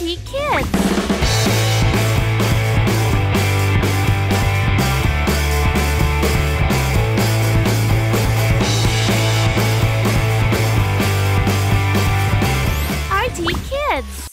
Naughty Kids. kids.